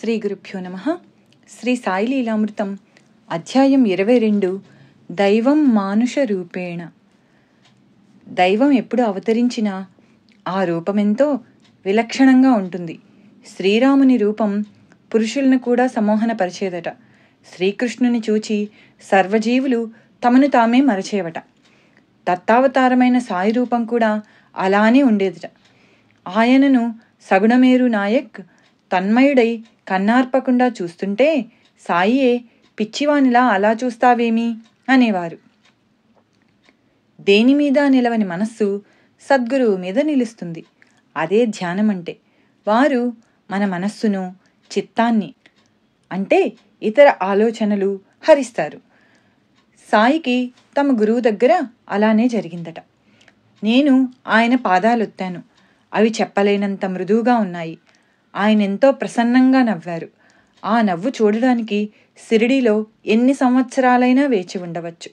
శ్రీ గురుభ్యో నమ. శ్రీ సాయి లీలామృతం అధ్యాయం ఇరవై రెండు దైవం మానుష రూపేణ. దైవం ఎప్పుడు అవతరించినా ఆ రూపమెంతో విలక్షణంగా ఉంటుంది. శ్రీరాముని రూపం పురుషులను కూడా సమోహనపరిచేదట. శ్రీకృష్ణుని చూచి సర్వజీవులు తమను తామే మరచేవట. దత్తావతారమైన సాయి రూపం కూడా అలానే ఉండేదట. ఆయనను సగుణమేరు నాయక్ తన్మయుడై కన్నార్పకుండా చూస్తుంటే సాయియే పిచ్చివానిలా అలా చూస్తావేమి? అనేవారు. దేని మీద నిలవని మనస్సు సద్గురువు మీద నిలుస్తుంది. అదే ధ్యానం అంటే వారు మన మనస్సును చిత్తాన్ని అంటే ఇతర ఆలోచనలు హరిస్తారు. సాయికి తమ గురువు దగ్గర అలానే జరిగిందట. నేను ఆయన పాదాలొత్తాను. అవి చెప్పలేనంత మృదువుగా ఉన్నాయి. ఆయన ఎంతో ప్రసన్నంగా నవ్వారు. ఆ నవ్వు చూడడానికి సిరిడిలో ఎన్ని సంవత్సరాలైనా వేచి ఉండవచ్చు.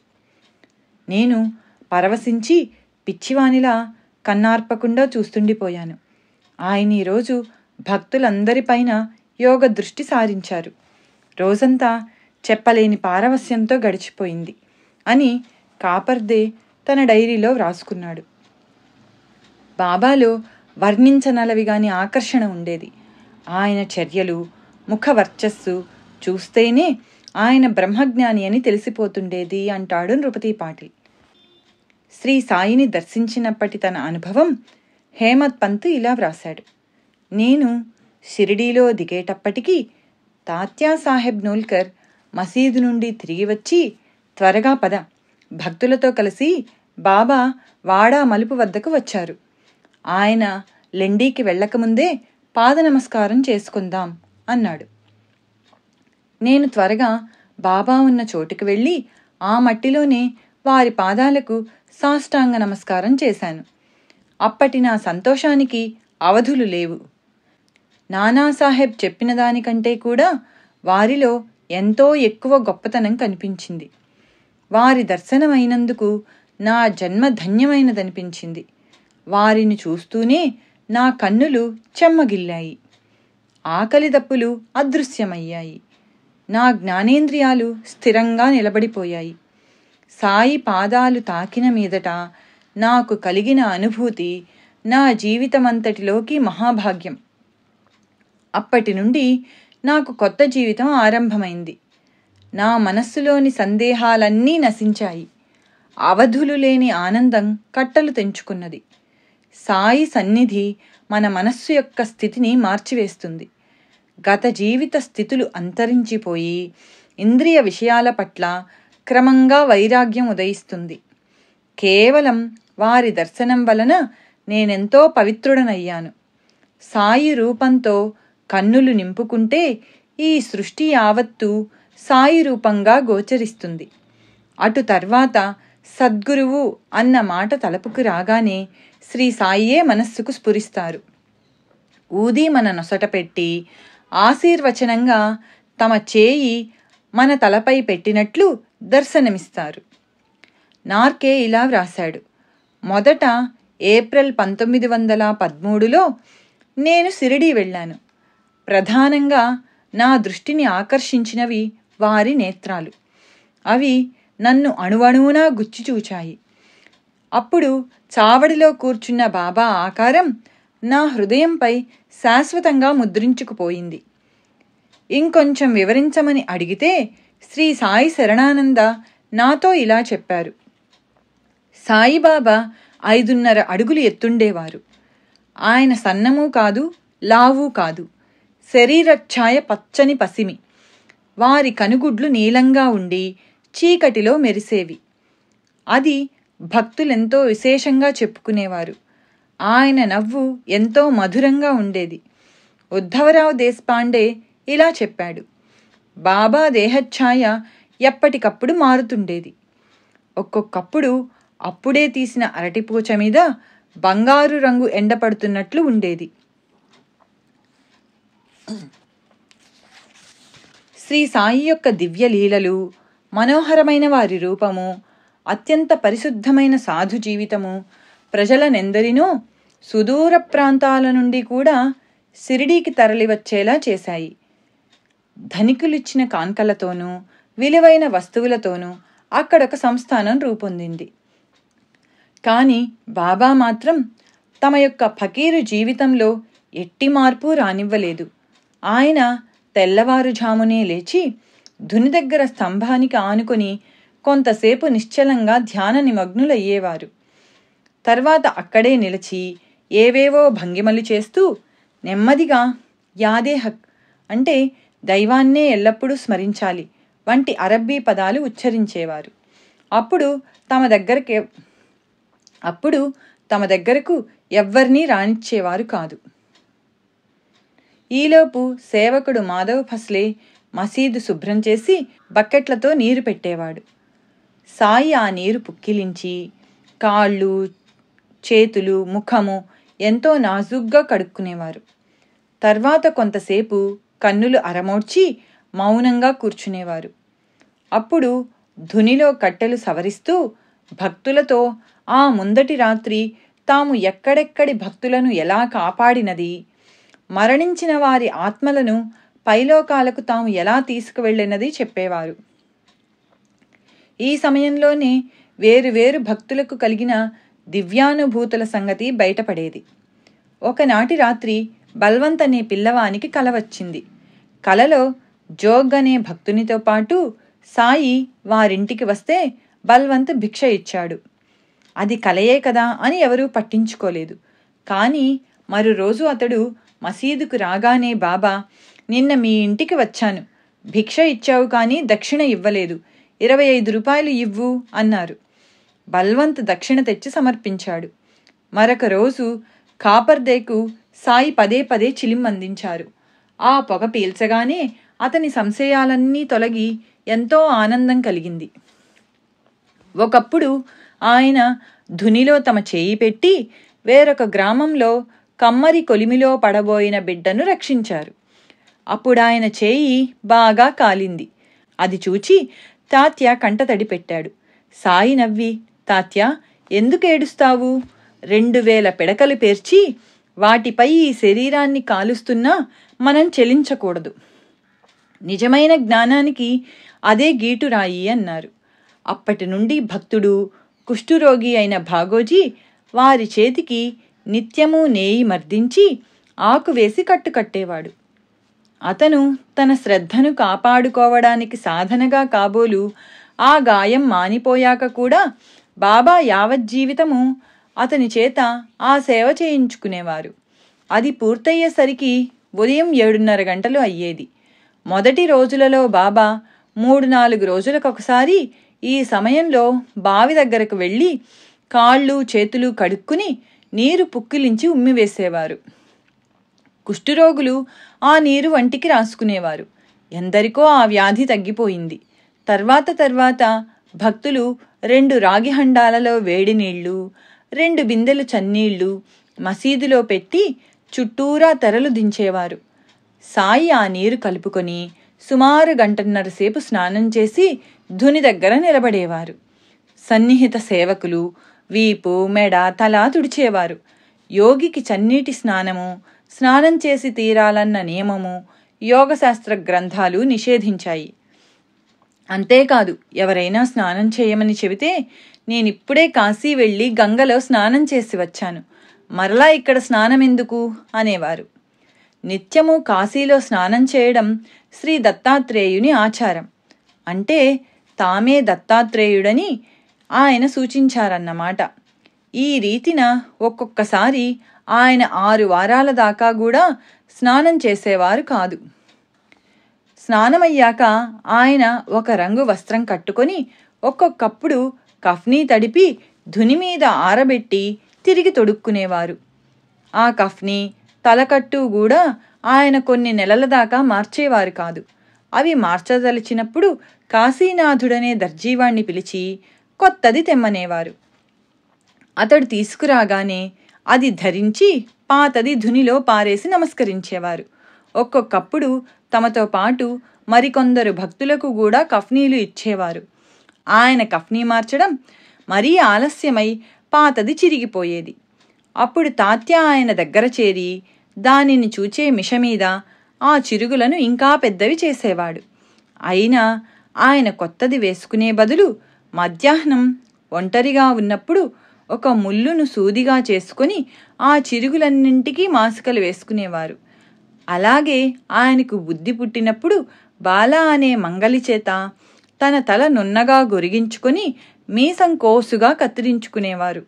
నేను పరవశించి పిచ్చివానిలా కన్నార్పకుండా చూస్తుండిపోయాను. ఆయన ఈరోజు భక్తులందరిపైన యోగ దృష్టి సారించారు. రోజంతా చెప్పలేని పారవస్యంతో గడిచిపోయింది అని కాపర్దే తన డైరీలో వ్రాసుకున్నాడు. బాబాలో వర్ణించనలవిగాని ఆకర్షణ ఉండేది. ఆయన చర్యలు ముఖ వర్చస్సు చూస్తేనే ఆయన బ్రహ్మజ్ఞాని అని తెలిసిపోతుండేది అంటాడు నృపతి పాటిల్. శ్రీ సాయిని దర్శించినప్పటి తన అనుభవం హేమత్ పంత్ ఇలా వ్రాశాడు. నేను షిరిడీలో దిగేటప్పటికీ తాత్యా సాహెబ్ నూల్కర్ మసీదు నుండి తిరిగి వచ్చి త్వరగా పద. భక్తులతో కలిసి బాబా వాడా మలుపు వద్దకు వచ్చారు. ఆయన లెండీకి వెళ్ళకముందే పాద నమస్కారం చేసుకుందాం అన్నాడు. నేను త్వరగా బాబా ఉన్న చోటుకు వెళ్ళి ఆ మట్టిలోనే వారి పాదాలకు సాష్టాంగ నమస్కారం చేశాను. అప్పటి నా సంతోషానికి అవధులు లేవు. నానాసాహెబ్ చెప్పిన దానికంటే కూడా వారిలో ఎంతో ఎక్కువ గొప్పతనం కనిపించింది. వారి దర్శనమైనందుకు నా జన్మ ధన్యమైనదనిపించింది. వారిని చూస్తూనే నా కన్నులు చెమ్మగిల్లాయి. ఆకలి దప్పులు అదృశ్యమయ్యాయి. నా జ్ఞానేంద్రియాలు స్థిరంగా నిలబడిపోయాయి. సాయి పాదాలు తాకిన మీదట నాకు కలిగిన అనుభూతి నా జీవితమంతటిలోకి మహాభాగ్యం. అప్పటి నుండి నాకు కొత్త జీవితం ఆరంభమైంది. నా మనస్సులోని సందేహాలన్నీ నశించాయి. అవధులు లేని ఆనందం కట్టలు తెంచుకున్నది. సాయి సన్నిధి మన మనస్సు యొక్క స్థితిని మార్చివేస్తుంది. గత జీవిత స్థితులు అంతరించిపోయి ఇంద్రియ విషయాల పట్ల క్రమంగా వైరాగ్యం ఉదయిస్తుంది. కేవలం వారి దర్శనం వలన నేనెంతో పవిత్రుడనయ్యాను. సాయి రూపంతో కన్నులు నింపుకుంటే ఈ సృష్టి యావత్తు సాయి రూపంగా గోచరిస్తుంది. అటు తర్వాత సద్గురువు అన్న మాట తలపుకు రాగానే శ్రీ సాయియే మనస్సుకు స్ఫురిస్తారు. ఊది మన నొసట పెట్టి ఆశీర్వచనంగా తమ చేయి మన తలపై పెట్టినట్లు దర్శనమిస్తారు. నార్కే ఇలా వ్రాశాడు. మొదట ఏప్రిల్ పంతొమ్మిది వందల పదమూడులో నేను సిరిడి వెళ్ళాను. ప్రధానంగా నా దృష్టిని ఆకర్షించినవి వారి నేత్రాలు. అవి నన్ను అణువణువునా గుచ్చి చూచాయి. అప్పుడు చావడిలో కూర్చున్న బాబా ఆకారం నా హృదయంపై శాశ్వతంగా ముద్రించుకుపోయింది. ఇంకొంచెం వివరించమని అడిగితే శ్రీ సాయి శరణానంద నాతో ఇలా చెప్పారు. సాయిబాబా ఐదున్నర అడుగులు ఎత్తుండేవారు. ఆయన సన్నము కాదు లావు కాదు. శరీరఛాయ పచ్చని పసిమి. వారి కనుగుడ్లు నీలంగా ఉండి చీకటిలో మెరిసేవి. అది భక్తులెంతో విశేషంగా చెప్పుకునేవారు. ఆయన నవ్వు ఎంతో మధురంగా ఉండేది. ఉద్ధవరావు దేశపాండే ఇలా చెప్పాడు. బాబా దేహఛాయ ఎప్పటికప్పుడు మారుతుండేది. ఒక్కొక్కప్పుడు అప్పుడే తీసిన అరటిపూచ మీద బంగారు రంగు ఎండపడుతున్నట్లు ఉండేది. శ్రీ సాయి యొక్క దివ్య లీలలు మనోహరమైన వారి రూపము అత్యంత పరిశుద్ధమైన సాధు జీవితము ప్రజలనెందరినో సుదూర ప్రాంతాల నుండి కూడా సిరిడీకి తరలివచ్చేలా చేశాయి. ధనికులిచ్చిన కాన్కలతోనూ విలువైన వస్తువులతోనూ అక్కడొక సంస్థానం రూపొందింది. కానీ బాబా మాత్రం తమ యొక్క ఫకీరు జీవితంలో ఎట్టి మార్పు రానివ్వలేదు. ఆయన తెల్లవారుజామునే లేచి ధుని దగ్గర స్తంభానికి ఆనుకొని కొంతసేపు నిశ్చలంగా ధ్యాన నిమగ్నులయ్యేవారు. తర్వాత అక్కడే నిలిచి ఏవేవో భంగిమలు చేస్తూ నెమ్మదిగా యాదే హక్ అంటే దైవాన్నే ఎల్లప్పుడూ స్మరించాలి వంటి అరబ్బీ పదాలు ఉచ్చరించేవారు. అప్పుడు తమ దగ్గరకి అప్పుడు తమ దగ్గరకు ఎవ్వరినీ రాణించేవారు కాదు. ఈలోపు సేవకుడు మాధవ్ ఫస్లే మసీదు శుభ్రం చేసి బకెట్లతో నీరు పెట్టేవాడు. సాయి ఆ నీరు పుక్కిలించి కాళ్ళు చేతులు ముఖము ఎంతో నాజుగ్గా కడుక్కునేవారు. తర్వాత కొంతసేపు కన్నులు అరమోడ్చి మౌనంగా కూర్చునేవారు. అప్పుడు ధునిలో కట్టెలు సవరిస్తూ భక్తులతో ఆ ముందటి రాత్రి తాము ఎక్కడెక్కడి భక్తులను ఎలా కాపాడినది మరణించిన వారి ఆత్మలను పైలోకాలకు తాము ఎలా తీసుకువెళ్ళినది చెప్పేవారు. ఈ సమయంలోనే వేరు వేరు భక్తులకు కలిగిన దివ్యానుభూతుల సంగతి బయటపడేది. ఒకనాటి రాత్రి బల్వంత్ అనే పిల్లవానికి కల వచ్చింది. కలలో జోగ్ అనే భక్తునితో పాటు సాయి వారింటికి వస్తే బల్వంత్ భిక్ష ఇచ్చాడు. అది కలయే కదా అని ఎవరూ పట్టించుకోలేదు. కానీ మరో రోజు అతడు మసీదుకు రాగానే బాబా నిన్న మీ ఇంటికి వచ్చాను. భిక్ష ఇచ్చావు కానీ దక్షిణ ఇవ్వలేదు. ఇరవై ఐదు రూపాయలు ఇవ్వు అన్నారు. బల్వంత్ దక్షిణ తెచ్చి సమర్పించాడు. మరొక రోజు కాపర్దేకు సాయి పదే పదే చిలిం అందించారు. ఆ పొగ పీల్చగానే అతని సంశయాలన్నీ తొలగి ఎంతో ఆనందం కలిగింది. ఒకప్పుడు ఆయన ధునిలో తమ చేయి పెట్టి వేరొక గ్రామంలో కమ్మరి కొలిమిలో పడబోయిన బిడ్డను రక్షించారు. అప్పుడాయన చేయి బాగా కాలింది. అది చూచి తాత్య కంటతడి పెట్టాడు. సాయి నవ్వి తాత్య ఎందుకేడుస్తావు రెండు వేల పిడకలు పేర్చి వాటిపై ఈ శరీరాన్ని కాలుస్తున్నా మనం చెలించకూడదు. నిజమైన జ్ఞానానికి అదే గీటురాయి అన్నారు. అప్పటి నుండి భక్తుడు కుష్ఠురోగి అయిన భాగోజీ వారి చేతికి నిత్యము నేయి మర్దించి ఆకు వేసి కట్టుకట్టేవాడు. అతను తన శ్రద్ధను కాపాడుకోవడానికి సాధనగా కాబోలు ఆ గాయం మానిపోయాక కూడా బాబా యావజ్జీవితము అతని చేత ఆ సేవ చేయించుకునేవారు. అది పూర్తయ్యేసరికి ఉదయం ఏడున్నర గంటలు అయ్యేది. మొదటి రోజులలో బాబా మూడు నాలుగు రోజులకొకసారి ఈ సమయంలో బావి దగ్గరకు వెళ్ళి కాళ్ళు చేతులు కడుక్కుని నీరు పుక్కిలించి ఉమ్మివేసేవారు కుష్ఠురోగులు ఆ నీరు వంటికి రాసుకునేవారు. ఎందరికో ఆ వ్యాధి తగ్గిపోయింది. తర్వాత తర్వాత భక్తులు రెండు రాగి హండాలలో వేడి నీళ్ళు రెండు బిందెలు చన్నీళ్ళు మసీదులో పెట్టి చుట్టూరా తెరలు దించేవారు. సాయి ఆ నీరు కలుపుకొని సుమారు గంటన్నర సేపు స్నానం చేసి ధుని దగ్గర నిలబడేవారు. సన్నిహిత సేవకులు వీపు మెడ తల తుడిచేవారు. యోగికి చన్నీటి స్నానము స్నానం చేసి తీరాలన్న నియమము యోగశాస్త్ర గ్రంథాలు నిషేధించాయి. అంతేకాదు ఎవరైనా స్నానం చేయమని చెబితే నేనిప్పుడే కాశీ వెళ్ళి గంగలో స్నానం చేసి వచ్చాను. మరలా ఇక్కడ స్నానం ఎందుకు? అనేవారు. నిత్యము కాశీలో స్నానం చేయడం శ్రీ దత్తాత్రేయుని ఆచారం. అంటే తామే దత్తాత్రేయుడని ఆయన సూచించారన్నమాట. ఈ రీతిన ఒక్కొక్కసారి ఆయన ఆరు వారాల దాకా కూడా స్నానం చేసేవారు కాదు. స్నానమయ్యాక ఆయన ఒక రంగు వస్త్రం కట్టుకొని ఒక్కొక్కప్పుడు కఫ్నీ తడిపి ధుని మీద ఆరబెట్టి తిరిగి తొడుక్కునేవారు. ఆ కఫ్నీ తలకట్టు కూడా ఆయన కొన్ని నెలల దాకా మార్చేవారు కాదు. అవి మార్చదలిచినప్పుడు కాశీనాథుడనే దర్జీవాణ్ణి పిలిచి కొత్తది తెమ్మనేవారు. అతడు తీసుకురాగానే అది ధరించి పాతది ధునిలో పారేసి నమస్కరించేవారు. ఒక్కొక్కప్పుడు తమతో పాటు మరికొందరు భక్తులకు కూడా కఫ్నీలు ఇచ్చేవారు. ఆయన కఫ్నీ మార్చడం మరీ ఆలస్యమై పాతది చిరిగిపోయేది. అప్పుడు తాత్య ఆయన దగ్గర చేరి దానిని చూచే మిష మీద ఆ చిరుగులను ఇంకా పెద్దవి చేసేవాడు. అయినా ఆయన కొత్తది వేసుకునే బదులు మధ్యాహ్నం ఒంటరిగా ఉన్నప్పుడు ఒక ముల్లును సూదిగా చేసుకుని ఆ చిరుగులన్నింటికీ మాసుకలు వేసుకునేవారు. అలాగే ఆయనకు బుద్ధి పుట్టినప్పుడు బాల అనే మంగలి చేత తన తల నున్నగా గొరిగించుకొని మీసం కోసుగా కత్తిరించుకునేవారు.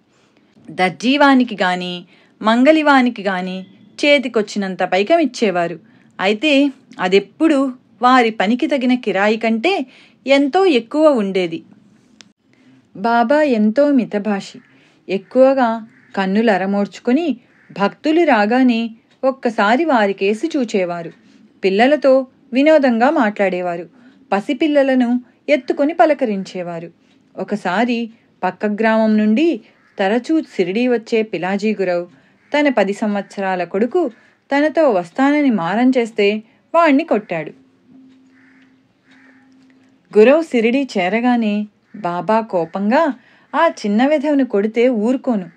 దర్జీవానికి గాని మంగలివానికి గాని చేతికొచ్చినంత పైకం ఇచ్చేవారు అయితే అదెప్పుడు వారి పనికి తగిన కిరాయి కంటే ఎంతో ఎక్కువ ఉండేది. బాబా ఎంతో మితభాషి. ఎక్కువగా కన్నులరమోడ్చుకుని భక్తులు రాగానే ఒక్కసారి వారికేసి చూచేవారు. పిల్లలతో వినోదంగా మాట్లాడేవారు. పసిపిల్లలను ఎత్తుకొని పలకరించేవారు. ఒకసారి పక్క గ్రామం నుండి తరచూ సిరిడి వచ్చే పిలాజీ గురవ్ తన పది సంవత్సరాల కొడుకు తనతో వస్తానని మారం చేస్తే వాణ్ణి కొట్టాడు. గురవ్ సిరిడి చేరగానే బాబా కోపంగా ఆ చిన్న విధవను కొడితే ఊరుకోను.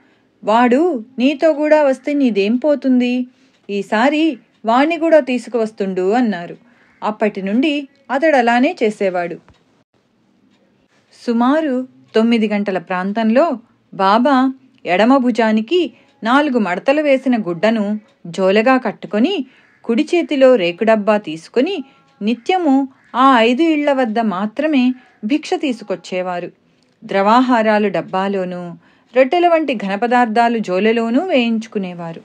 వాడు నీతో కూడా వస్తే నీదేం పోతుంది? ఈసారి వాణ్ణి కూడా తీసుకువస్తుండు అన్నారు. అప్పటి నుండి అతడు అలానే చేసేవాడు. సుమారు తొమ్మిది గంటల ప్రాంతంలో బాబా ఎడమ భుజానికి నాలుగు మడతలు వేసిన గుడ్డను జోలగా కట్టుకొని కుడి చేతిలో రేకుడబ్బా తీసుకుని నిత్యము ఆ ఐదు ఇళ్ళ వద్ద మాత్రమే భిక్ష తీసుకొచ్చేవారు. ద్రవాహారాలు డబ్బాలోనూ రొట్టెల వంటి ఘనపదార్థాలు జోలెలోనూ వేయించుకునేవారు.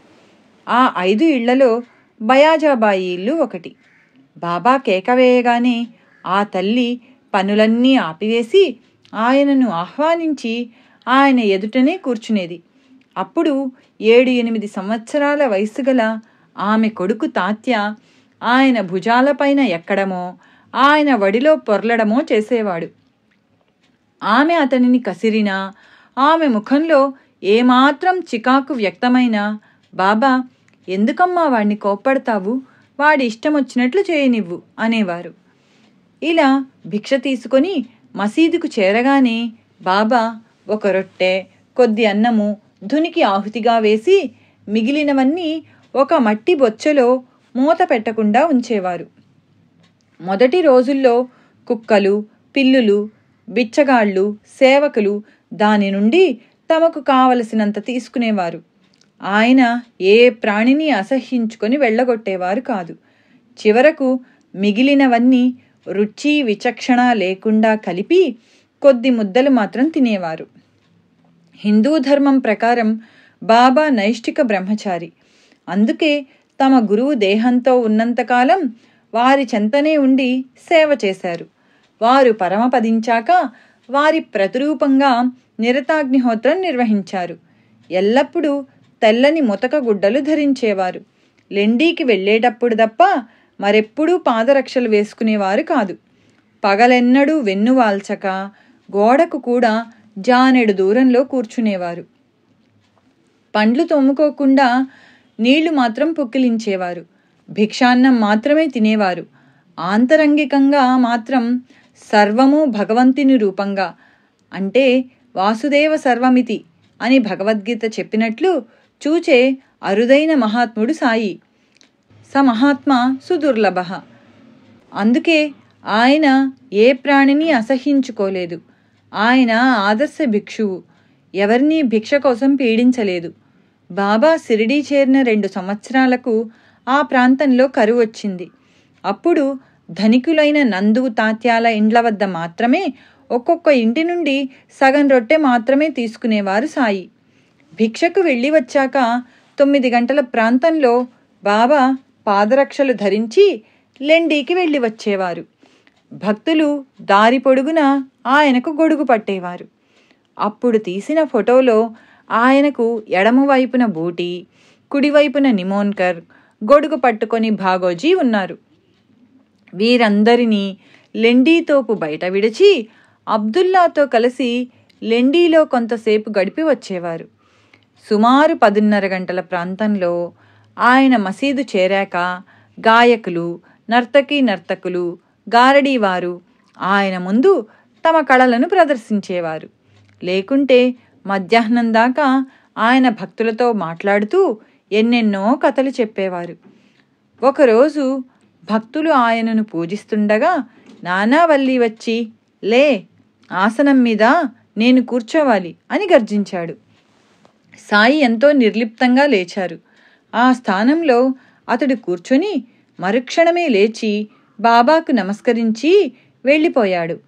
ఆ ఐదు ఇళ్ళలో బయాజాబాయి ఇల్లు ఒకటి. బాబా కేక వేయగానే ఆ తల్లి పనులన్నీ ఆపివేసి ఆయనను ఆహ్వానించి ఆయన ఎదుటనే కూర్చునేది. అప్పుడు ఏడు ఎనిమిది సంవత్సరాల వయసు గల ఆమె కొడుకు తాత్య ఆయన భుజాలపైన ఎక్కడమో ఆయన వడిలో పొర్లడమో చేసేవాడు. ఆమె అతనిని కసిరినా ఆమె ముఖంలో ఏమాత్రం చికాకు వ్యక్తమైనా బాబా ఎందుకమ్మా వాణ్ణి కోప్పడతావు? వాడి ఇష్టం వచ్చినట్లు చేయనివ్వు అనేవారు. ఇలా భిక్ష తీసుకొని మసీదుకు చేరగానే బాబా ఒక రొట్టె కొద్ది అన్నము ధునికి ఆహుతిగా వేసి మిగిలినవన్నీ ఒక మట్టి బొచ్చలో మూత పెట్టకుండా ఉంచేవారు. మొదటి రోజుల్లో కుక్కలు పిల్లులు బిచ్చగాళ్ళు సేవకులు దాని నుండి తమకు కావలసినంత తీసుకునేవారు. ఆయన ఏ ప్రాణిని అసహ్యించుకొని వెళ్ళగొట్టేవారు కాదు. చివరకు మిగిలినవన్నీ రుచి విచక్షణ లేకుండా కలిపి కొద్ది ముద్దలు మాత్రం తినేవారు. హిందూ ధర్మం ప్రకారం బాబా నైష్టిక బ్రహ్మచారి. అందుకే తమ గురువు దేహంతో ఉన్నంతకాలం వారి చెంతనే ఉండి సేవ చేశారు. వారు పరమపదించాక వారి ప్రతిరూపంగా నిరతాగ్నిహోత్రం నిర్వహించారు. ఎల్లప్పుడూ తెల్లని ముతక గుడ్డలు ధరించేవారు. లెండీకి వెళ్ళేటప్పుడు తప్ప మరెప్పుడూ పాదరక్షలు వేసుకునేవారు కాదు. పగలెన్నడూ వెన్నువాల్చక గోడకు కూడా జానెడు దూరంలో కూర్చునేవారు. పండ్లు తోముకోకుండా నీళ్ళు మాత్రం పుక్కిలించేవారు. భిక్షాన్నం మాత్రమే తినేవారు. ఆంతరంగికంగా మాత్రం సర్వము భగవంతుని రూపంగా. అంటే వాసుదేవ సర్వమితి అని భగవద్గీత చెప్పినట్లు చూచే అరుదైన మహాత్ముడు సాయి. స మహాత్మ సుదుర్లభ. అందుకే ఆయన ఏ ప్రాణిని అసహించుకోలేదు. ఆయన ఆదర్శ భిక్షువు. ఎవరినీ భిక్ష కోసం పీడించలేదు. బాబా సిరిడీ చేరిన రెండు సంవత్సరాలకు ఆ ప్రాంతంలో కరువు వచ్చింది. అప్పుడు ధనికులైన నందు తాత్యాల ఇండ్ల వద్ద మాత్రమే ఒక్కొక్క ఇంటి నుండి సగం రొట్టె మాత్రమే తీసుకునేవారు సాయి. భిక్షకు వెళ్ళి వచ్చాక తొమ్మిది గంటల ప్రాంతంలో బాబా పాదరక్షలు ధరించి లెండీకి వెళ్ళి వచ్చేవారు. భక్తులు దారి పొడుగున ఆయనకు గొడుగు పట్టేవారు. అప్పుడు తీసిన ఫోటోలో ఆయనకు ఎడమవైపున బూటి కుడివైపున నిమోన్కర్ గొడుగు పట్టుకొని భాగోజీ ఉన్నారు. వీరందరినీ లెండీతోపు బయట విడిచి అబ్దుల్లాతో కలిసి లెండీలో కొంతసేపు గడిపి వచ్చేవారు. సుమారు పదున్నర గంటల ప్రాంతంలో ఆయన మసీదు చేరాక గాయకులు నర్తకీ నర్తకులు గారడీవారు ఆయన ముందు తమ కళలను ప్రదర్శించేవారు. లేకుంటే మధ్యాహ్నం దాకా ఆయన భక్తులతో మాట్లాడుతూ ఎన్నెన్నో కథలు చెప్పేవారు. ఒకరోజు భక్తులు ఆయనను పూజిస్తుండగా నానావల్లి వచ్చి లే ఆసనం మీద నేను కూర్చోవాలి అని గర్జించాడు. సాయి ఎంతో నిర్లిప్తంగా లేచారు. ఆ స్థానంలో అతడు కూర్చొని మరుక్షణమే లేచి బాబాకు నమస్కరించి వెళ్ళిపోయాడు.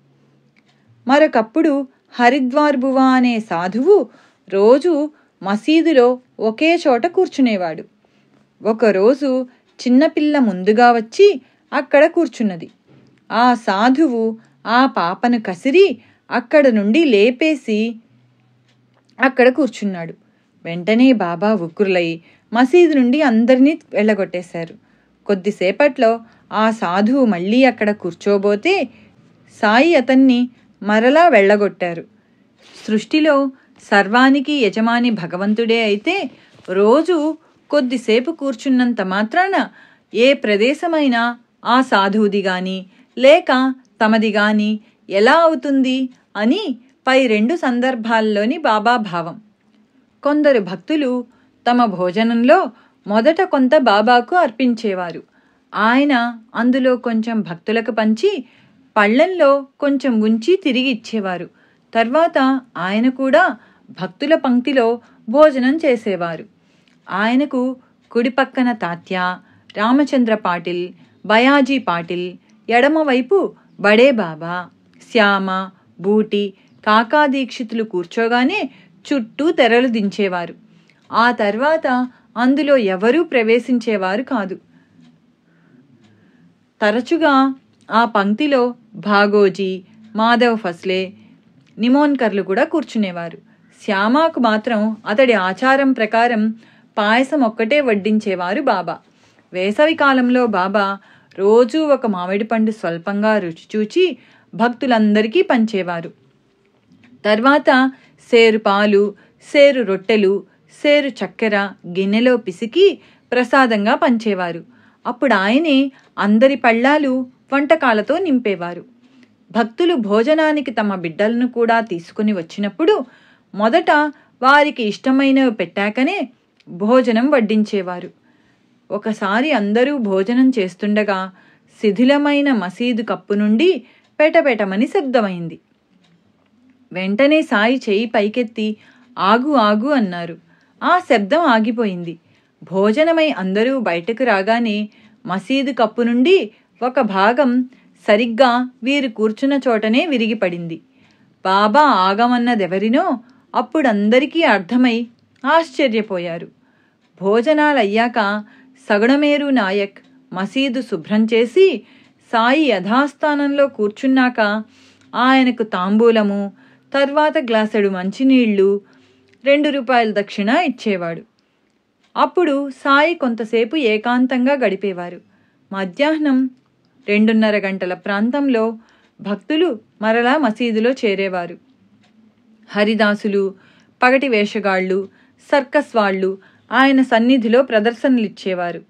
మరొకప్పుడు హరిద్వార్భువా అనే సాధువు రోజు మసీదులో ఒకే చోట కూర్చునేవాడు. ఒకరోజు చిన్నపిల్ల ముందుగా వచ్చి అక్కడ కూర్చున్నది. ఆ సాధువు ఆ పాపను కసిరి అక్కడ నుండి లేపేసి అక్కడ కూర్చున్నాడు. వెంటనే బాబా ఉగ్రులై మసీదు నుండి అందరినీ వెళ్ళగొట్టేశారు. కొద్దిసేపట్లో ఆ సాధువు మళ్ళీ అక్కడ కూర్చోబోతే సాయి అతన్ని మరలా వెళ్ళగొట్టారు. సృష్టిలో సర్వానికి యజమాని భగవంతుడే అయితే రోజు కొద్దిసేపు కూర్చున్నంత మాత్రాన ఏ ప్రదేశమైనా ఆ సాధువుది గాని లేక తమది గాని ఎలా అవుతుంది అని పై రెండు సందర్భాల్లోని బాబా భావం కొందరు భక్తులు తమ భోజనంలో మొదట కొంత బాబాకు అర్పించేవారు. ఆయన అందులో కొంచెం భక్తులకు పంచి పళ్ళెంలో కొంచెం ఉంచి తిరిగి ఇచ్చేవారు. తర్వాత ఆయన కూడా భక్తుల పంక్తిలో భోజనం చేసేవారు. ఆయనకు కుడిపక్కన తాత్య రామచంద్ర పాటిల్ బయాజీ పాటిల్ ఎడమవైపు బడే బాబా శ్యామ బూటి కాకా దీక్షితులు కూర్చోగానే చుట్టూ తెరలు దించేవారు. ఆ తర్వాత అందులో ఎవరూ ప్రవేశించేవారు కాదు. తరచుగా ఆ పంక్తిలో భాగోజీ మాధవ్ ఫస్లే నిమోన్కర్లు కూడా కూర్చునేవారు. శ్యామాకు మాత్రం అతడి ఆచారం ప్రకారం పాయసం ఒక్కటే వడ్డించేవారు బాబా. వేసవి కాలంలో బాబా రోజూ ఒక మామిడి పండు స్వల్పంగా రుచి చూచి భక్తులందరికీ పంచేవారు. తర్వాత సేరు పాలు సేరు రొట్టెలు సేరు చక్కెర గిన్నెలో పిసికి ప్రసాదంగా పంచేవారు. అప్పుడు ఆయనే అందరి పళ్ళాలు వంటకాలతో నింపేవారు. భక్తులు భోజనానికి తమ బిడ్డలను కూడా తీసుకుని వచ్చినప్పుడు మొదట వారికి ఇష్టమైనవి పెట్టాకనే భోజనం వడ్డించేవారు. ఒకసారి అందరూ భోజనం చేస్తుండగా శిథిలమైన మసీదు కప్పు నుండి పెటపెటమని శబ్దమైంది. వెంటనే సాయి చేయి పైకెత్తి ఆగు ఆగు అన్నారు. ఆ శబ్దం ఆగిపోయింది. భోజనమై అందరూ బయటకు రాగానే మసీదు కప్పు నుండి ఒక భాగం సరిగ్గా వీరు కూర్చున్న చోటనే విరిగిపడింది. బాబా ఆగమన్నదెవరినో? అప్పుడందరికీ అర్థమై ఆశ్చర్యపోయారు. భోజనాలయ్యాక సగుణమేరు నాయక్ మసీదు శుభ్రం చేసి సాయి యథాస్థానంలో కూర్చున్నాక ఆయనకు తాంబూలము తర్వాత గ్లాసెడు మంచినీళ్ళు రెండు రూపాయల దక్షిణ ఇచ్చేవాడు. అప్పుడు సాయి కొంతసేపు ఏకాంతంగా గడిపేవారు. మధ్యాహ్నం రెండున్నర గంటల ప్రాంతంలో భక్తులు మరలా మసీదులో చేరేవారు. హరిదాసులు పగటి వేషగాళ్ళు సర్కస్ వాళ్ళు ఆయన సన్నిధిలో ప్రదర్శనలు ఇచ్చేవారు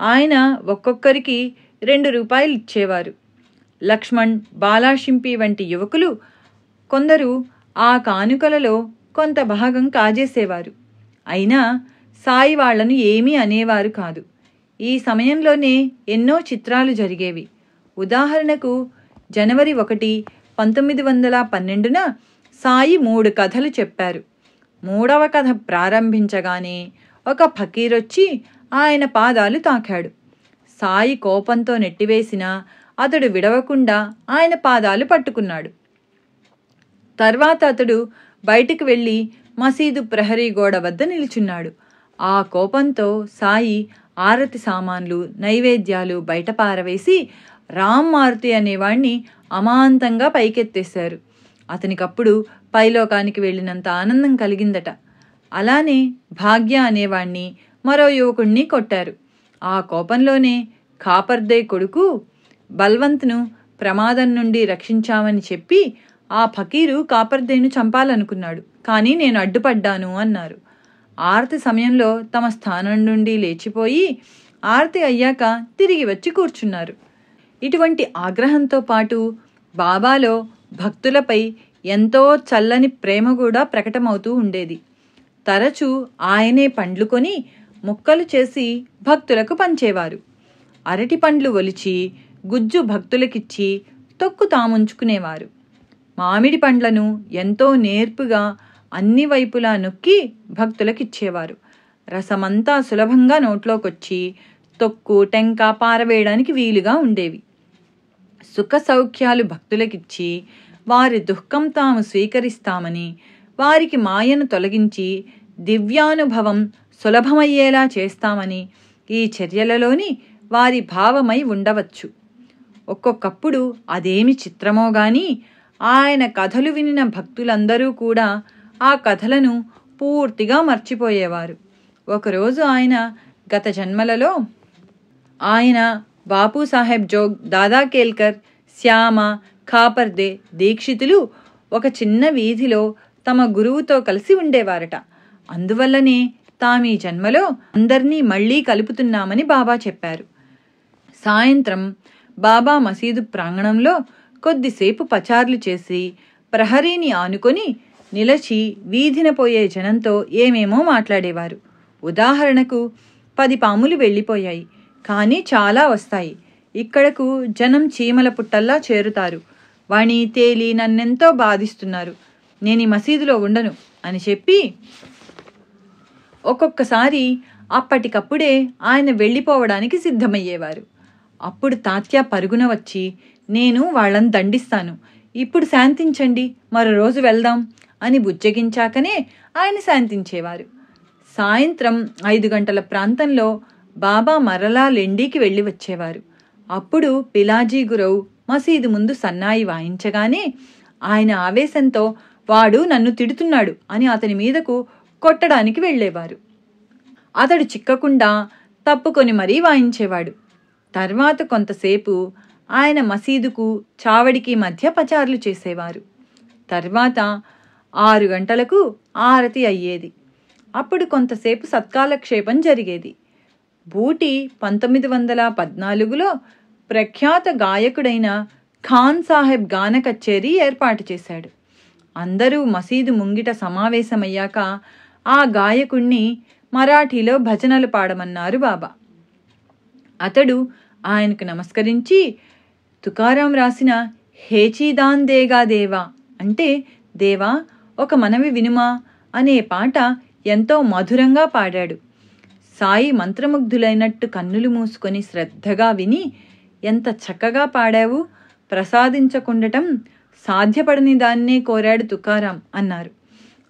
ఆయన ఒక్కొక్కరికి రెండు రూపాయలు ఇచ్చేవారు లక్ష్మణ్ బాలాషింపి వంటి యువకులు కొందరు ఆ కానుకలలో కొంత భాగం కాజేసేవారు. అయినా సాయి వాళ్ళను ఏమీ అనేవారు కాదు. ఈ సమయంలోనే ఎన్నో చిత్రాలు జరిగేవి. ఉదాహరణకు జనవరి ఒకటి పంతొమ్మిది వందల పన్నెండున సాయి మూడు కథలు చెప్పారు. మూడవ కథ ప్రారంభించగానే ఒక ఫకీరొచ్చి ఆయన పాదాలు తాకాడు. సాయి కోపంతో నెట్టివేసినా అతడు విడవకుండా ఆయన పాదాలు పట్టుకున్నాడు. తర్వాత అతడు బయటికి వెళ్ళి మసీదు ప్రహరీ గోడ వద్ద నిల్చున్నాడు. ఆ కోపంతో సాయి ఆరతి సామాన్లు నైవేద్యాలు బయట పారవేసి రామ్ మారుతి అనేవాణ్ణి అమాంతంగా పైకెత్తేశారు. అతనికప్పుడు పైలోకానికి వెళ్ళినంత ఆనందం కలిగిందట. అలానే భాగ్య అనేవాణ్ణి మరో యువకుణ్ణి కొట్టారు. ఆ కోపంలోనే కాపర్దే కొడుకు బల్వంత్ను ప్రమాదం నుండి రక్షించామని చెప్పి ఆ ఫకీరు కాపర్దేను చంపాలనుకున్నాడు. కానీ నేను అడ్డుపడ్డాను అన్నారు. ఆరతి సమయంలో తమ స్థానం నుండి లేచిపోయి ఆరతి అయ్యాక తిరిగి వచ్చి కూర్చున్నారు. ఇటువంటి ఆగ్రహంతో పాటు బాబాలో భక్తులపై ఎంతో చల్లని ప్రేమ కూడా ప్రకటమవుతూ ఉండేది. తరచూ ఆయనే పండ్లు కొని ముక్కలు చేసి భక్తులకు పంచేవారు. అరటి పండ్లు ఒలిచి గుజ్జు భక్తులకిచ్చి తొక్కు తాముంచుకునేవారు. మామిడి పండ్లను ఎంతో నేర్పుగా అన్ని వైపులా నొక్కి భక్తులకిచ్చేవారు. రసమంతా సులభంగా నోట్లోకొచ్చి తొక్కు టెంక పారవేయడానికి వీలుగా ఉండేవి. సుఖ సౌఖ్యాలు భక్తులకిచ్చి వారి దుఃఖం తాము స్వీకరిస్తామని వారికి మాయను తొలగించి దివ్యానుభవం సులభమయ్యేలా చేస్తామని ఈ చర్యలలోని వారి భావమై ఉండవచ్చు. ఒక్కొక్కప్పుడు అదేమి చిత్రమో గాని ఆయన కథలు వినిన భక్తులందరూ కూడా ఆ కథలను పూర్తిగా మర్చిపోయేవారు. ఒకరోజు ఆయన గత జన్మలలో ఆయన బాపు సాహెబ్ జోగ్ దాదా కేల్కర్ శ్యామ కాపర్దే దీక్షితులు ఒక చిన్న వీధిలో తమ గురువుతో కలిసి ఉండేవారట. అందువల్లనే తామీ జన్మలో అందర్నీ మళ్ళీ కలుపుతున్నామని బాబా చెప్పారు. సాయంత్రం బాబా మసీదు ప్రాంగణంలో కొద్దిసేపు పచార్లు చేసి ప్రహరీని ఆనుకొని నిలచి వీధిన పోయే జనంతో ఏమేమో మాట్లాడేవారు. ఉదాహరణకు పది పాములు వెళ్ళిపోయాయి కానీ చాలా వస్తాయి. ఇక్కడకు జనం చీమల పుట్టల్లా చేరుతారు. వాణి తేలి నన్నెంతో బాధిస్తున్నారు. నేను ఈ మసీదులో ఉండను అని చెప్పి ఒక్కొక్కసారి అప్పటికప్పుడే ఆయన వెళ్ళిపోవడానికి సిద్ధమయ్యేవారు. అప్పుడు తాత్య పరుగున వచ్చి నేను వాళ్ళని దండిస్తాను. ఇప్పుడు శాంతించండి. మరో రోజు వెళ్దాం అని బుజ్జగించాకనే ఆయన శాంతించేవారు. సాయంత్రం ఐదు గంటల ప్రాంతంలో బాబా మరలా లెండీకి వెళ్ళి వచ్చేవారు. అప్పుడు పిలాజీ గురవు మసీదు ముందు సన్నాయి వాయించగానే ఆయన ఆవేశంతో వాడు నన్ను తిడుతున్నాడు అని అతని మీదకు కొట్టడానికి వెళ్ళేవారు. అతడు చిక్కకుండా తప్పుకొని మరీ వాయించేవాడు. తర్వాత కొంతసేపు ఆయన మసీదుకు చావడికి మధ్య పచారులు చేసేవారు. తర్వాత ఆరు గంటలకు ఆరతి అయ్యేది. అప్పుడు కొంతసేపు సత్కాలక్షేపం జరిగేది. బూటి పంతొమ్మిది వందల పద్నాలుగులో ప్రఖ్యాత గాయకుడైన ఖాన్ సాహెబ్ గాన కచేరీ ఏర్పాటు చేశాడు. అందరూ మసీదు ముంగిట సమావేశమయ్యాక ఆ గాయకుణ్ణి మరాఠీలో భజనలు పాడమన్నారు బాబా. అతడు ఆయనకు నమస్కరించి తుకారాం రాసిన హేచీదాన్ దేగా దేవా అంటే దేవా ఒక మనవి వినుమా అనే పాట ఎంతో మధురంగా పాడాడు. సాయి మంత్రముగ్ధులైనట్టు కన్నులు మూసుకొని శ్రద్ధగా విని ఎంత చక్కగా పాడావు? ప్రసాదించకుండటం సాధ్యపడని దాన్నే కోరాడు తుకారాం అన్నారు.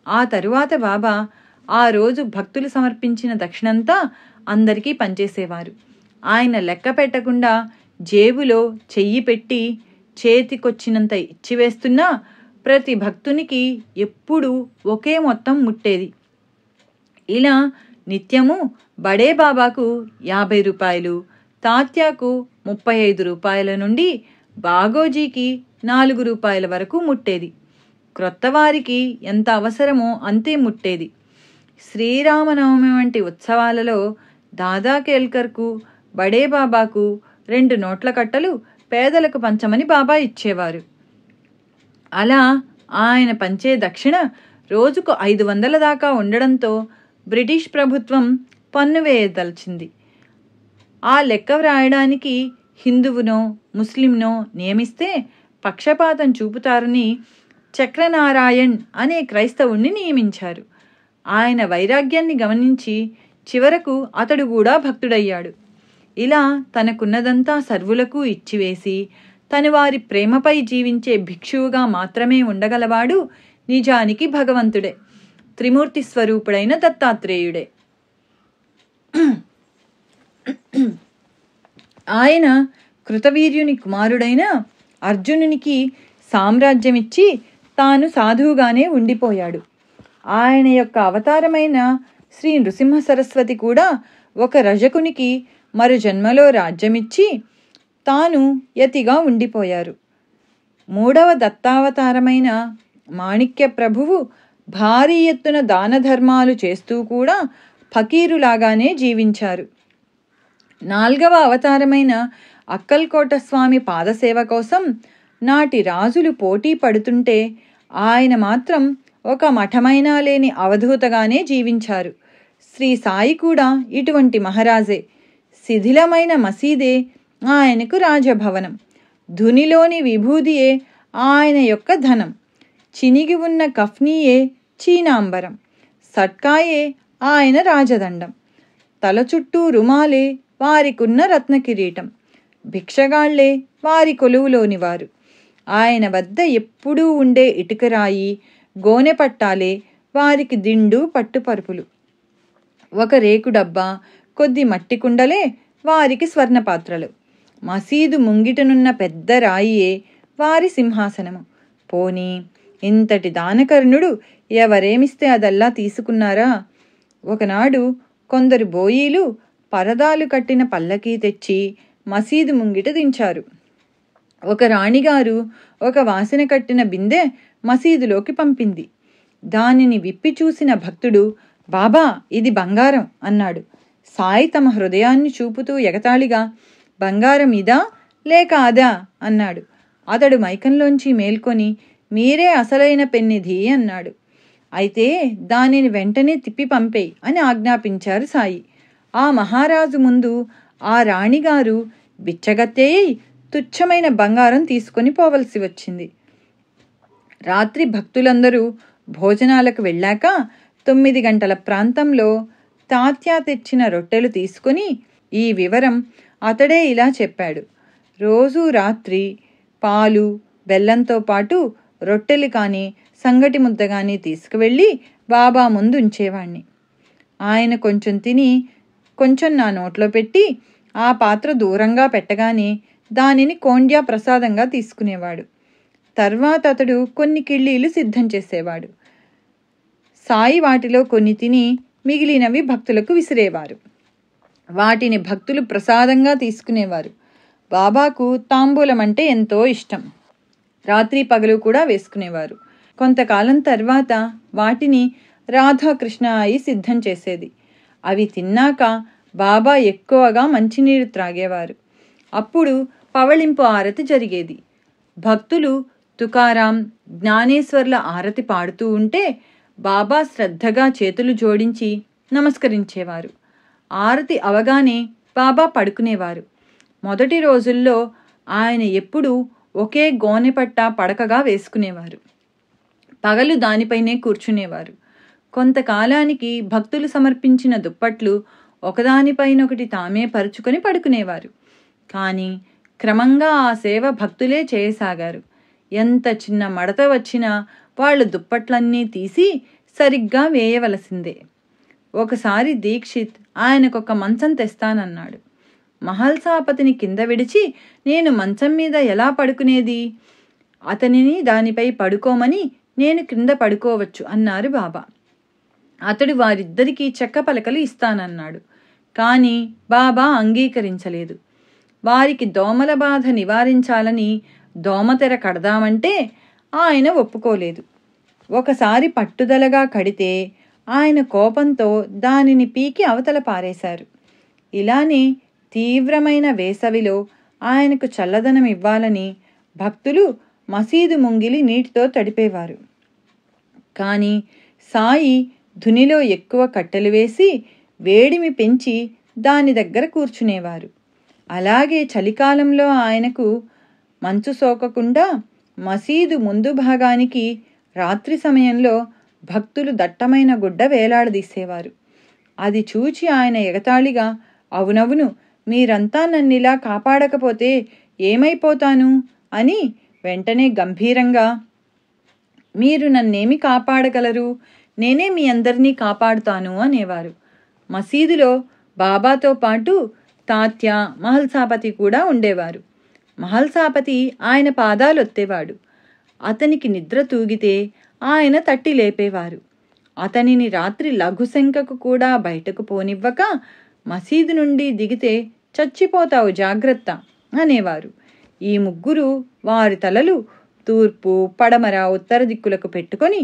ఆ తరువాత బాబా ఆ రోజు భక్తులు సమర్పించిన దక్షిణంతా అందరికీ పనిచేసేవారు ఆయన లెక్క పెట్టకుండా జేబులో చెయ్యి పెట్టి చేతికొచ్చినంత ఇచ్చివేస్తున్నా ప్రతి భక్తునికి ఎప్పుడూ ఒకే మొత్తం ముట్టేది. ఇలా నిత్యము బడే బాబాకు యాభై రూపాయలు తాత్యాకు ముప్పై ఐదు రూపాయల నుండి బాగోజీకి నాలుగు రూపాయల వరకు ముట్టేది. క్రొత్తవారికి ఎంత అవసరమో అంతే ముట్టేది. శ్రీరామనవమి వంటి ఉత్సవాలలో దాదా కేల్కర్కు బడే బాబాకు రెండు నోట్ల కట్టలు పేదలకు పంచమని బాబా ఇచ్చేవారు. అలా ఆయన పంచే దక్షిణ రోజుకు ఐదు వందల దాకా ఉండడంతో బ్రిటిష్ ప్రభుత్వం పన్ను వేయదలిచింది. ఆ లెక్క వ్రాయడానికి హిందువునో ముస్లింనో నియమిస్తే పక్షపాతం చూపుతారని చక్రనారాయణ్ అనే క్రైస్తవుణ్ణి నియమించారు. ఆయన వైరాగ్యాన్ని గమనించి చివరకు అతడు కూడా భక్తుడయ్యాడు. ఇలా తనకున్నదంతా సర్వులకు ఇచ్చివేసి తను వారి ప్రేమపై జీవించే భిక్షువుగా మాత్రమే ఉండగలవాడు నిజానికి భగవంతుడే త్రిమూర్తి స్వరూపుడైన దత్తాత్రేయుడే. ఆయన కృతవీర్యుని కుమారుడైన అర్జునునికి సామ్రాజ్యమిచ్చి తాను సాధువుగానే ఉండిపోయాడు. ఆయన యొక్క అవతారమైన శ్రీ నృసింహ సరస్వతి కూడా ఒక రజకునికి మరు జన్మలో రాజ్యమిచ్చి తాను యతిగా ఉండిపోయారు. మూడవ దత్తావతారమైన మాణిక్య ప్రభువు భారీ ఎత్తున దాన ధర్మాలు చేస్తూ కూడా ఫకీరులాగానే జీవించారు. నాల్గవ అవతారమైన అక్కల్కోట స్వామి పాదసేవ కోసం నాటి రాజులు పోటీ పడుతుంటే ఆయన మాత్రం ఒక మఠమైనా లేని అవధూతగానే జీవించారు. శ్రీ సాయి కూడా ఇటువంటి మహారాజే. శిథిలమైన మసీదే ఆయనకు రాజభవనం. ధునిలోని విభూదియే ఆయన యొక్క ధనం. చినిగి ఉన్న కఫ్నీయే చీనాంబరం. సట్కాయే ఆయన రాజదండం. తల చుట్టూ రుమాలే వారికున్న రత్న కిరీటం భిక్షగాళ్ళే వారి కొలువులోని వారు. ఆయన వద్ద ఎప్పుడూ ఉండే ఇటుకరాయి గోనె పట్టాలే వారికి దిండు పట్టుపరుపులు. ఒక రేకు డబ్బా కొద్ది మట్టి కుండలే వారికి స్వర్ణపాత్రలు. మసీదు ముంగిటనున్న పెద్ద రాయియే వారి సింహాసనము. పోనీ ఇంతటి దానకర్ణుడు ఎవరేమిస్తే అదల్లా తీసుకున్నారా? ఒకనాడు కొందరు బోయీలు పరదాలు కట్టిన పల్లకీ తెచ్చి మసీదు ముంగిట దించారు. ఒక రాణిగారు ఒక వాసన కట్టిన బిందె మసీదులోకి పంపింది. దానిని విప్పి చూసిన భక్తుడు బాబా ఇది బంగారం అన్నాడు. సాయి తమ హృదయాన్ని చూపుతూ ఎగతాళిగా బంగారం ఇదా? లేక అదా అన్నాడు. అతడు మైకంలోంచి మేల్కొని మీరే అసలైన పెన్నిధి అన్నాడు. అయితే దానిని వెంటనే తిప్పి పంపేయి అని ఆజ్ఞాపించారు సాయి. ఆ మహారాజు ముందు ఆ రాణిగారు బిచ్చగత్తే తుచ్చమైన బంగారం తీసుకొని పోవలసి వచ్చింది. రాత్రి భక్తులందరూ భోజనాలకు వెళ్ళాక తొమ్మిది గంటల ప్రాంతంలో తాత్యా తెచ్చిన రొట్టెలు తీసుకుని ఈ వివరం అతడే ఇలా చెప్పాడు. రోజూ రాత్రి పాలు బెల్లంతో పాటు రొట్టెలు కానీ సంగటి ముద్ద కానీ తీసుకువెళ్ళి బాబా ముందు ఉంచేవాణ్ణి ఆయన కొంచెం తిని కొంచెం నా నోట్లో పెట్టి ఆ పాత్ర దూరంగా పెట్టగానే దానిని కోండ్యా ప్రసాదంగా తీసుకునేవాడు. తర్వాత అతడు కొన్ని కిళ్ళీలు సిద్ధం చేసేవాడు. సాయి వాటిలో కొన్ని తిని మిగిలినవి భక్తులకు విసిరేవారు. వాటిని భక్తులు ప్రసాదంగా తీసుకునేవారు. బాబాకు తాంబూలం అంటే ఎంతో ఇష్టం. రాత్రి పగలు కూడా వేసుకునేవారు. కొంతకాలం తర్వాత వాటిని రాధాకృష్ణ అయి సిద్ధం చేసేది. అవి తిన్నాక బాబా ఎక్కువగా మంచినీరు త్రాగేవారు. అప్పుడు పవళింపు ఆరతి జరిగేది. భక్తులు తుకారాం జ్ఞానేశ్వర్ల ఆరతి పాడుతూ ఉంటే బాబా శ్రద్ధగా చేతులు జోడించి నమస్కరించేవారు. ఆరతి అవగానే బాబా పడుకునేవారు. మొదటి రోజుల్లో ఆయన ఎప్పుడూ ఒకే గోనెపట్ట పడకగా వేసుకునేవారు. పగలు దానిపైనే కూర్చునేవారు. కొంతకాలానికి భక్తులు సమర్పించిన దుప్పట్లు ఒకదానిపైనొకటి తామే పరుచుకొని పడుకునేవారు. కానీ క్రమంగా ఆ సేవ భక్తులే చేయసాగారు. ఎంత చిన్న మడత వచ్చినా వాళ్ళు దుప్పట్లన్నీ తీసి సరిగ్గా వేయవలసిందే. ఒకసారి దీక్షిత్ ఆయనకొక మంచం తెస్తానన్నాడు. మహల్సాపతిని కింద విడిచి నేను మంచం మీద ఎలా పడుకునేది? అతనిని దానిపై పడుకోమని నేను క్రింద పడుకోవచ్చు అన్నారు బాబా. అతడు వారిద్దరికీ చెక్క పలకలు ఇస్తానన్నాడు. కానీ బాబా అంగీకరించలేదు. వారికి దోమల బాధ నివారించాలని దోమతెర కడదామంటే ఆయన ఒప్పుకోలేదు. ఒకసారి పట్టుదలగా కడితే ఆయన కోపంతో దానిని పీకి అవతల పారేశారు. ఇలానే తీవ్రమైన వేసవిలో ఆయనకు చల్లదనం ఇవ్వాలని భక్తులు మసీదు ముంగిలి నీటితో తడిపేవారు. కానీ సాయి ధునిలో ఎక్కువ కట్టెలు వేసి వేడిమి పెంచి దాని దగ్గర కూర్చునేవారు. అలాగే చలికాలంలో ఆయనకు మంచు సోకకుండా మసీదు ముందు భాగానికి రాత్రి సమయంలో భక్తులు దట్టమైన గుడ్డ వేలాడదీసేవారు. అది చూచి ఆయన ఎగతాళిగా అవునవును మీరంతా నన్నిలా కాపాడకపోతే ఏమైపోతాను? అని వెంటనే గంభీరంగా మీరు నన్నేమి కాపాడగలరు? నేనే మీ అందరినీ కాపాడుతాను అనేవారు. మసీదులో బాబాతో పాటు తాత్య మహల్సాపతి కూడా ఉండేవారు. మహల్సాపతి ఆయన పాదాలొత్తేవాడు. అతనికి నిద్ర తూగితే ఆయన తట్టి లేపేవారు. అతనిని రాత్రి లఘుశంకకు కూడా బయటకు పోనివ్వక మసీదు నుండి దిగితే చచ్చిపోతావు జాగ్రత్త అనేవారు. ఈ ముగ్గురు వారి తలలు తూర్పు పడమర ఉత్తర దిక్కులకు పెట్టుకొని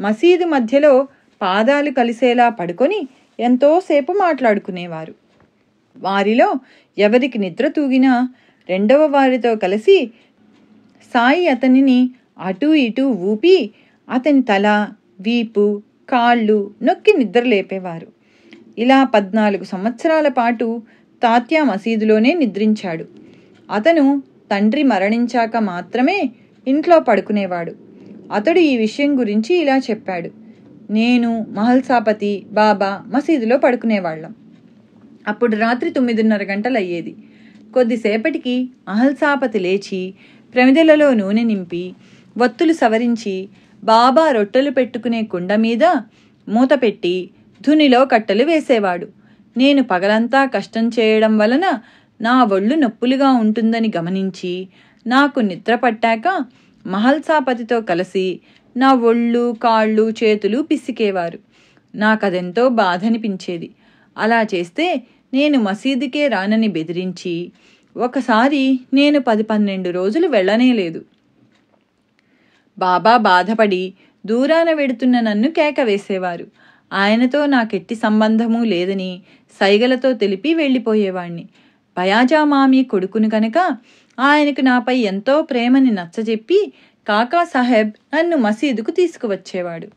మసీదు మధ్యలో పాదాలు కలిసేలా పడుకొని ఎంతోసేపు మాట్లాడుకునేవారు. వారిలో ఎవరికి నిద్ర తూగినా రెండవ వారితో కలిసి సాయి అతనిని అటూ ఇటూ ఊపి అతని తల వీపు కాళ్ళు నొక్కి నిద్ర లేపేవారు ఇలా పద్నాలుగు సంవత్సరాల పాటు తాత్యా మసీదులోనే నిద్రించాడు. అతను తండ్రి మరణించాక మాత్రమే ఇంట్లో పడుకునేవాడు. అతడు ఈ విషయం గురించి ఇలా చెప్పాడు. నేను మహల్సాపతి బాబా మసీదులో పడుకునేవాళ్ళం. అప్పుడు రాత్రి తొమ్మిదిన్నర గంటలు అయ్యేది కొద్దిసేపటికి మహల్సాపతి లేచి ప్రమిదలలో నూనె నింపి వత్తులు సవరించి బాబా రొట్టెలు పెట్టుకునే కుండ మీద మూత పెట్టి ధునిలో కట్టెలు వేసేవాడు. నేను పగలంతా కష్టం చేయడం వలన నా ఒళ్ళు నొప్పులుగా ఉంటుందని గమనించి నాకు నిద్ర పట్టాక మహల్సాపతితో కలిసి నా ఒళ్ళు కాళ్ళు చేతులు పిసికేవారు. నాకదెంతో బాధనిపించేది. అలా చేస్తే నేను మసీదుకే రానని బెదిరించి ఒకసారి నేను పది పన్నెండు రోజులు వెళ్ళనే లేదు. బాబా బాధపడి దూరాన వెడుతున్న నన్ను కేక వేసేవారు. ఆయనతో నాకెట్టి సంబంధమూ లేదని సైగలతో తెలిపి వెళ్ళిపోయేవాణ్ణి. పయాజామామి కొడుకును కనుక ఆయనకు నాపై ఎంతో ప్రేమని నచ్చజెప్పి కాకా సాహెబ్ నన్ను మసీదుకు తీసుకువచ్చేవాడు.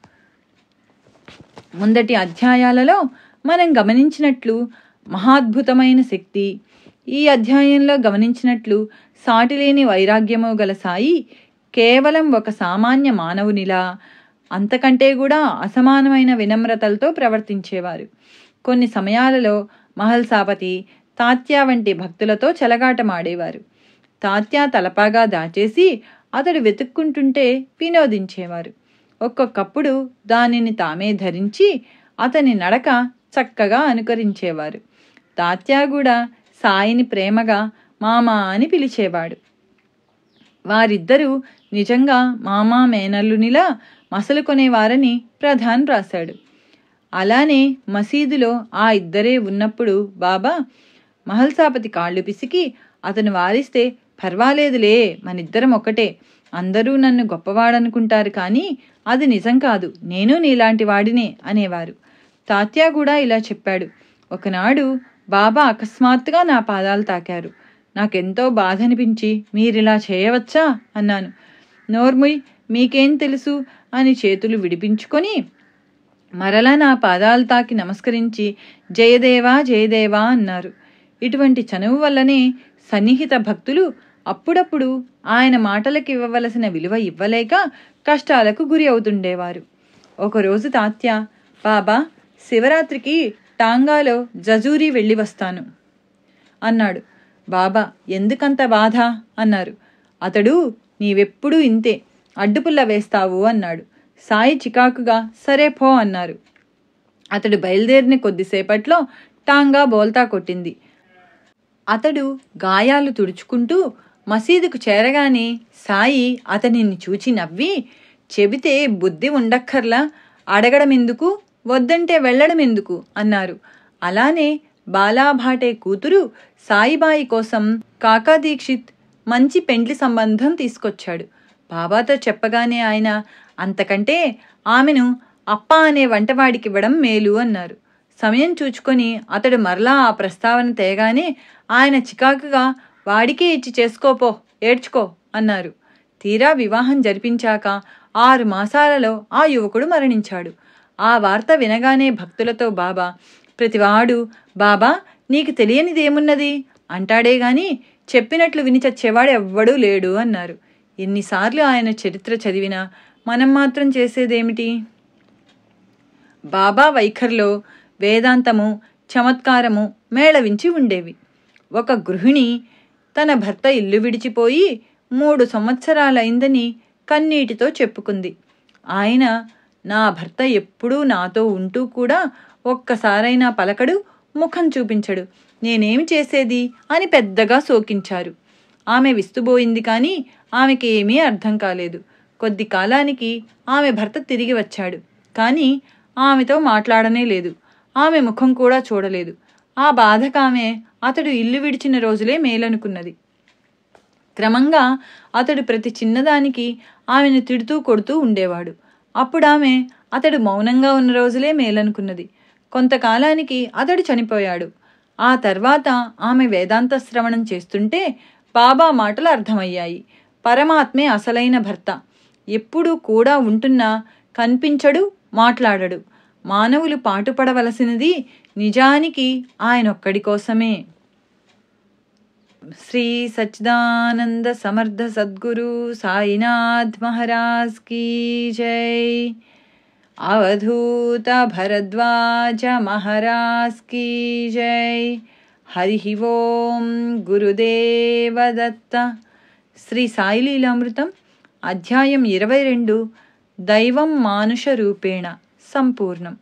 ముందటి అధ్యాయాలలో మనం గమనించినట్లు మహాద్భుతమైన శక్తి ఈ అధ్యాయంలో గమనించినట్లు సాటిలేని వైరాగ్యము గల సాయి కేవలం ఒక సామాన్య మానవునిలా అంతకంటే కూడా అసమానమైన వినమ్రతలతో ప్రవర్తించేవారు. కొన్ని సమయాలలో మహల్సాపతి తాత్యా వంటి భక్తులతో చెలగాటమాడేవారు. తాత్యా తలపాగా దాచేసి అతడు వెతుక్కుంటుంటే వినోదించేవారు. ఒక్కొక్కప్పుడు దానిని తామే ధరించి అతని నడక చక్కగా అనుకరించేవారు. తాత్యా కూడా సాయిని ప్రేమగా మామా అని పిలిచేవాడు. వారిద్దరూ నిజంగా మామా మేనల్లునిలా మసలు కొనేవారని ప్రధాన్ రాశాడు. అలానే మసీదులో ఆ ఇద్దరే ఉన్నప్పుడు బాబా మహల్సాపతి కాళ్ళు పిసికి అతను వారిస్తే పర్వాలేదులే మనిద్దరం ఒకటే. అందరూ నన్ను గొప్పవాడనుకుంటారు కానీ అది నిజం కాదు. నేను నీలాంటి వాడినే అనేవారు. తాత్య కూడా ఇలా చెప్పాడు. ఒకనాడు బాబా అకస్మాత్తుగా నా పాదాలు తాకారు. నాకెంతో బాధ అనిపించి మీరిలా చేయవచ్చా? అన్నాను. నోర్ముయ్ మీకేం తెలుసు? అని చేతులు విడిపించుకొని మరలా నా పాదాలు తాకి నమస్కరించి జయదేవా జయదేవా అన్నారు. ఇటువంటి చనువు వల్లనే సన్నిహిత భక్తులు అప్పుడప్పుడు ఆయన మాటలకు ఇవ్వవలసిన విలువ ఇవ్వలేక కష్టాలకు గురి అవుతుండేవారు. ఒకరోజు తాత్య బాబా శివరాత్రికి టాంగాలో జజూరి వెళ్ళి వస్తాను. అన్నాడు. బాబా ఎందుకంత బాధ? అన్నారు. అతడు నీవెప్పుడూ ఇంతే అడ్డుపుల్ల వేస్తావు అన్నాడు. సాయి చికాకుగా సరే పో అన్నారు. అతడు బయలుదేరిన కొద్దిసేపట్లో టాంగా బోల్తా కొట్టింది. అతడు గాయాలు తుడుచుకుంటూ మసీదుకు చేరగానే సాయి అతనిని చూచి నవ్వి చెబితే బుద్ధి ఉండక్కర్లా అడగడమెందుకు వద్దంటే వెళ్ళడమెందుకు? అన్నారు. అలానే బాలాభాటే కూతురు సాయిబాయి కోసం కాకా దీక్షిత్ మంచి పెండ్లి సంబంధం తీసుకొచ్చాడు. బాబాతో చెప్పగానే ఆయన అంతకంటే ఆమెను అప్ప అనే వంటవాడికి ఇవ్వడం మేలు అన్నారు. సమయం చూచుకొని అతడు మరలా ఆ ప్రస్తావన తేగానే ఆయన చికాకుగా వాడికే ఇచ్చి చేసుకోపో ఏడ్చుకో అన్నారు. తీరా వివాహం జరిపించాక ఆరు మాసాలలో ఆ యువకుడు మరణించాడు. ఆ వార్త వినగానే భక్తులతో బాబా ప్రతివాడు బాబా నీకు తెలియనిదేమున్నది? అంటాడే గాని చెప్పినట్లు విని చచ్చేవాడు ఎవ్వడూ లేడు అన్నారు. ఎన్నిసార్లు ఆయన చరిత్ర చదివినా మనం మాత్రం చేసేదేమిటి? బాబా వైఖర్లో వేదాంతము చమత్కారము మేళవించి ఉండేవి. ఒక గృహిణి తన భర్త ఇల్లు విడిచిపోయి మూడు సంవత్సరాలైందని కన్నీటితో చెప్పుకుంది. ఆయన నా భర్త ఎప్పుడూ నాతో ఉంటూ కూడా ఒక్కసారైనా పలకడు ముఖం చూపించడు. నేనేమి చేసేది? అని పెద్దగా సోకించారు ఆమె విస్తుబోయింది కానీ ఆమెకి ఏమీ అర్థం కాలేదు. కొద్ది కాలానికి ఆమె భర్త తిరిగి వచ్చాడు. కానీ ఆమెతో మాట్లాడనే లేదు. ఆమె ముఖం కూడా చూడలేదు. ఆ బాధకామే అతడు ఇల్లు విడిచిన రోజులే మేలనుకున్నది. క్రమంగా అతడు ప్రతి చిన్నదానికి ఆమెను తిడుతూ కొడుతూ ఉండేవాడు. అప్పుడు ఆమె అతడు మౌనంగా ఉన్న రోజులే మేలనుకున్నది. కొంతకాలానికి అతడు చనిపోయాడు. ఆ తర్వాత ఆమె వేదాంత శ్రవణం చేస్తుంటే బాబా మాటలు అర్థమయ్యాయి. పరమాత్మే అసలైన భర్త. ఎప్పుడూ కూడా ఉంటున్నా కనిపించడు మాట్లాడడు. మానవులు పాటుపడవలసినది నిజానికి ఆయనొక్కడి కోసమే. శ్రీ సచ్చిదానంద సమర్థ సద్గురు సాయినాథ్ మహారాజ్ కీ జై. అవధూత భరద్వాజ మహారాజ్ కీ జై. హరి ఓం గురుదేవదత్త శ్రీ సాయిలీలామృతం అధ్యాయం ఇరవై రెండు దైవం మానుష రూపేణ సంపూర్ణం.